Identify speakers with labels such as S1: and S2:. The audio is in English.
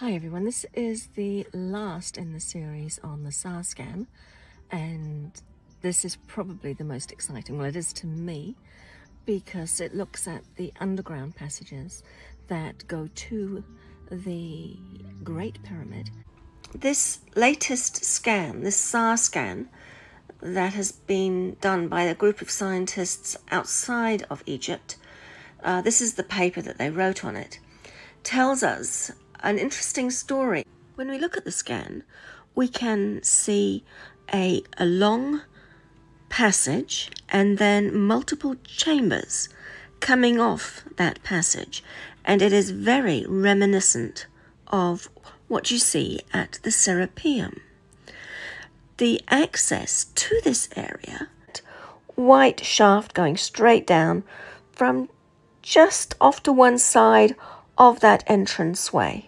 S1: Hi everyone, this is the last in the series on the SAR scan and this is probably the most exciting, well it is to me, because it looks at the underground passages that go to the Great Pyramid. This latest scan, this SAR scan, that has been done by a group of scientists outside of Egypt, uh, this is the paper that they wrote on it, tells us an interesting story. When we look at the scan, we can see a, a long passage and then multiple chambers coming off that passage. And it is very reminiscent of what you see at the Serapeum. The access to this area, white shaft going straight down from just off to one side of that entranceway.